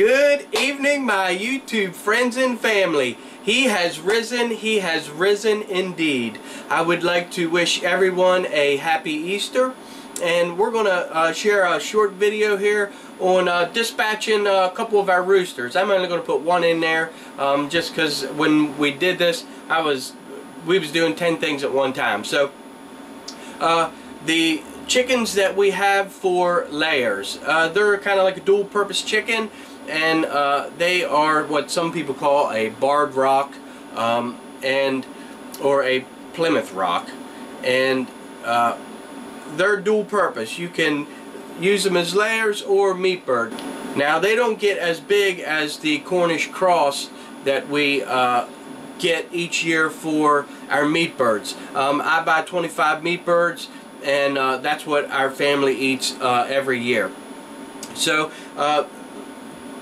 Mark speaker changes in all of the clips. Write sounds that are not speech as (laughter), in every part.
Speaker 1: Good evening, my YouTube friends and family. He has risen, he has risen indeed. I would like to wish everyone a happy Easter. And we're going to uh, share a short video here on uh, dispatching a couple of our roosters. I'm only going to put one in there um, just because when we did this, I was we was doing 10 things at one time. So uh, the chickens that we have for layers, uh, they're kind of like a dual purpose chicken and uh, they are what some people call a barred rock um, and or a Plymouth rock and uh, they're dual purpose. You can use them as layers or meat bird. Now they don't get as big as the Cornish cross that we uh, get each year for our meat birds. Um, I buy 25 meat birds and uh, that's what our family eats uh, every year. So uh,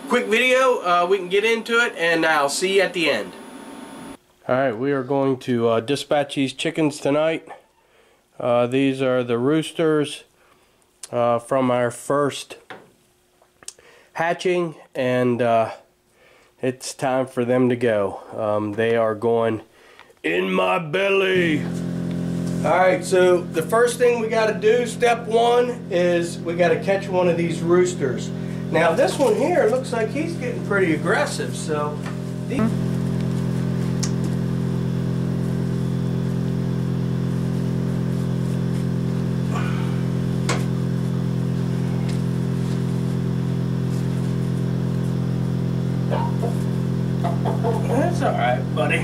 Speaker 1: quick video, uh, we can get into it and I'll see you at the end. Alright, we are going to uh, dispatch these chickens tonight. Uh, these are the roosters uh, from our first hatching and uh, it's time for them to go. Um, they are going in my belly. Alright, so the first thing we got to do, step one, is we got to catch one of these roosters. Now this one here looks like he's getting pretty aggressive, so... That's all right, buddy.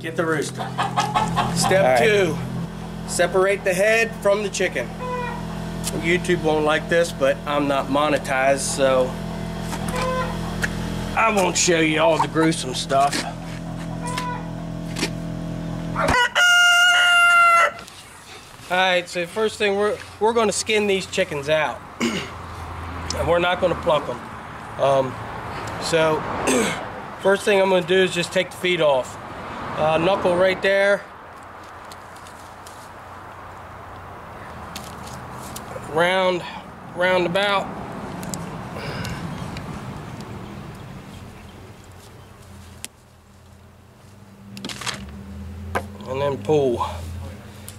Speaker 1: Get the rooster. Step right. two, separate the head from the chicken. YouTube won't like this, but I'm not monetized, so I won't show you all the gruesome stuff. Alright, so first thing, we're, we're going to skin these chickens out. (clears throat) and we're not going to pluck them. Um, so, (clears throat) first thing I'm going to do is just take the feet off. Uh, knuckle right there. Round, round about. And then pull.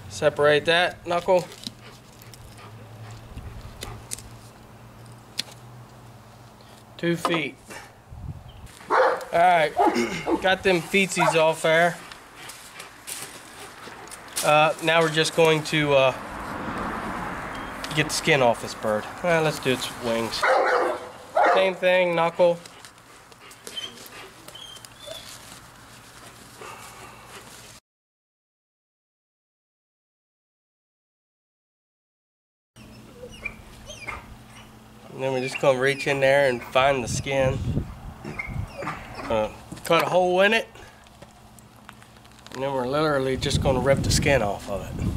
Speaker 1: Separate that knuckle. Two feet. Alright, (clears throat) got them feetsies off there. Uh, now we're just going to uh, get the skin off this bird. Well, let's do its wings. Same thing, knuckle. And then we're just to reach in there and find the skin. Uh, cut a hole in it. And then we're literally just to rip the skin off of it.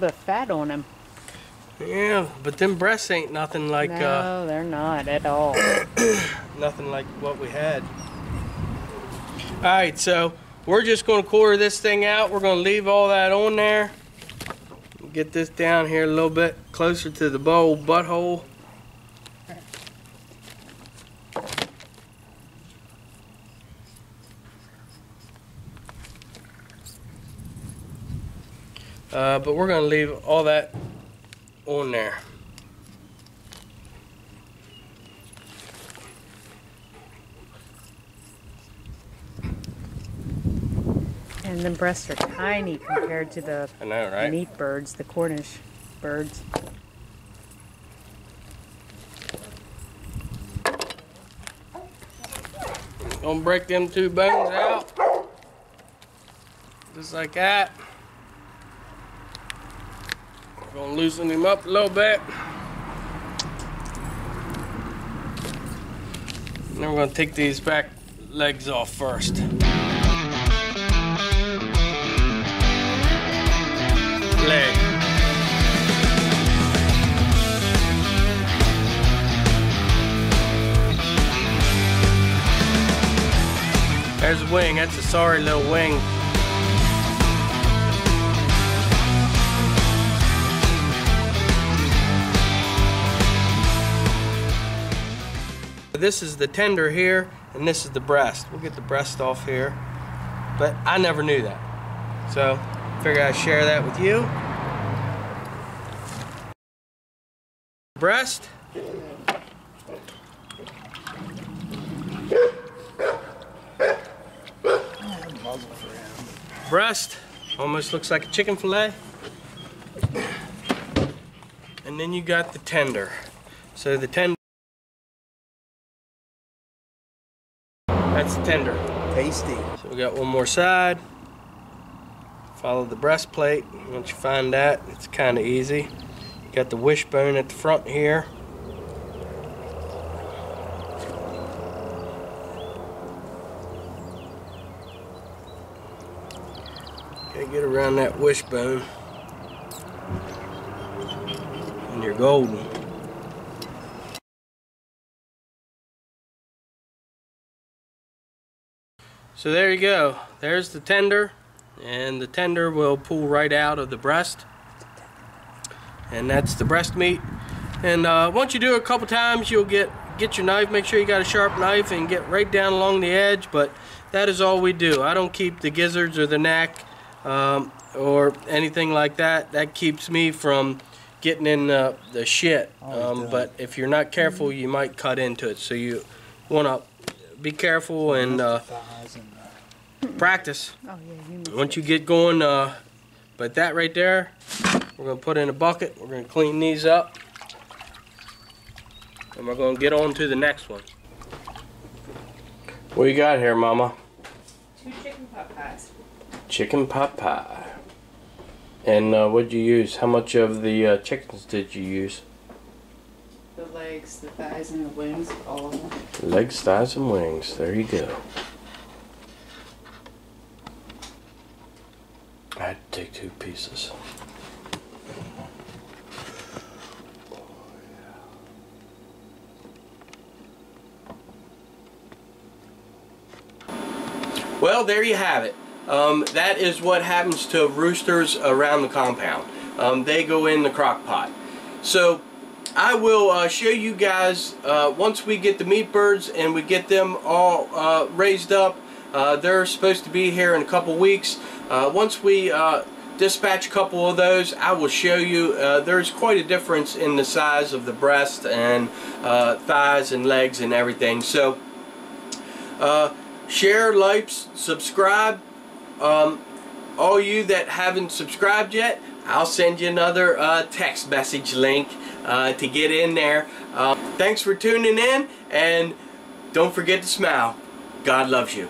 Speaker 2: Bit of fat on him.
Speaker 1: Yeah, but them breasts ain't nothing like.
Speaker 2: No, uh, they're not at all. (coughs)
Speaker 1: nothing like what we had. All right, so we're just going to quarter this thing out. We're going to leave all that on there. Get this down here a little bit closer to the bowl butthole. Uh, but we're going to leave all that on there.
Speaker 2: And the breasts are tiny compared to the
Speaker 1: know, right?
Speaker 2: meat birds, the Cornish birds.
Speaker 1: Gonna break them two bones out. Just like that. We're gonna loosen him up a little bit. And then we're gonna take these back legs off first. Leg. There's a wing, that's a sorry little wing. This is the tender here, and this is the breast. We'll get the breast off here, but I never knew that. So, figure I'd share that with you. Breast. Breast. Almost looks like a chicken fillet. And then you got the tender. So the tender. The tender.
Speaker 3: Tasty.
Speaker 1: So we got one more side. Follow the breastplate. Once you find that, it's kind of easy. You got the wishbone at the front here. Gotta get around that wishbone. And you're golden. So there you go. There's the tender. And the tender will pull right out of the breast. And that's the breast meat. And uh, once you do it a couple times, you'll get get your knife. Make sure you got a sharp knife and get right down along the edge. But that is all we do. I don't keep the gizzards or the neck um, or anything like that. That keeps me from getting in the, the shit. Um, but if you're not careful, you might cut into it. So you want to be careful and uh,
Speaker 3: Thighs and, uh,
Speaker 2: Oh,
Speaker 1: practice.
Speaker 2: yeah, you missed
Speaker 1: Once you get going, uh, but that right there, we're gonna put in a bucket. We're gonna clean these up, and we're gonna get on to the next one. What you got here, Mama?
Speaker 2: Two chicken pot pies.
Speaker 1: Chicken pot pie. And uh, what'd you use? How much of the uh, chickens did you use?
Speaker 4: The legs, the thighs, and the wings, all of them.
Speaker 1: Legs, thighs, and wings. There you go. Had to take two pieces. Well, there you have it. Um, that is what happens to roosters around the compound. Um, they go in the crock pot. So I will uh, show you guys uh, once we get the meat birds and we get them all uh, raised up. Uh, they're supposed to be here in a couple weeks. Uh, once we uh, dispatch a couple of those, I will show you. Uh, there's quite a difference in the size of the breast and uh, thighs and legs and everything. So uh, share, like, subscribe. Um, all you that haven't subscribed yet, I'll send you another uh, text message link to get in there. Uh, thanks for tuning in, and don't forget to smile. God loves you.